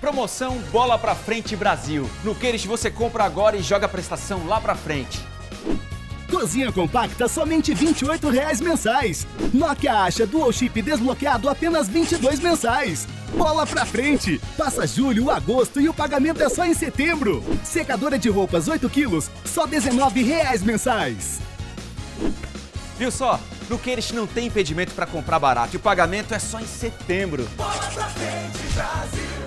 Promoção Bola Pra Frente Brasil. No Queires você compra agora e joga a prestação lá pra frente. Cozinha compacta somente R$ 28,00 mensais. Nokia Acha Dual Chip desbloqueado apenas R$ 22 mensais. Bola pra frente! Passa julho, agosto e o pagamento é só em setembro. Secadora de roupas 8 quilos, só R$ 19,00 mensais. Viu só? No Queires não tem impedimento para comprar barato e o pagamento é só em setembro. Bola pra frente, Brasil!